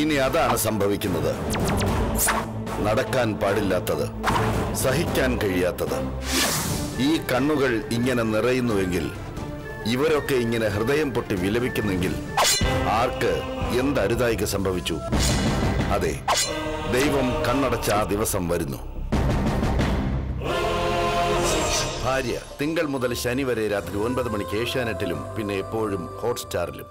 ഇനി അതാണ് സംഭവിക്കുന്നത്. നടക്കാൻ പാടില്ലാത്തത് സഹിക്കാൻ കഴിയാത്തത്. ഈ കണ്ണുകൾ ഇങ്ങനെ നിറയുന്നുവെങ്കിൽ ഇവരൊക്കെ ഇങ്ങനെ ഹൃദയം പൊട്ടി വിലപിക്കുന്നെങ്കിൽ ആർക്ക് എന്തരുതായിക്ക് സംഭവിച്ചു? അതെ ദൈവം കണ്ണടച്ച ആ ദിവസം വരുന്നു. ഭാര്യ തിങ്കൾ മുതൽ ശനി വരെ രാത്രി ഒൻപത് മണിക്ക് ഏഷ്യാനെറ്റിലും പിന്നെ എപ്പോഴും ഹോട്ട്സ്റ്റാറിലും.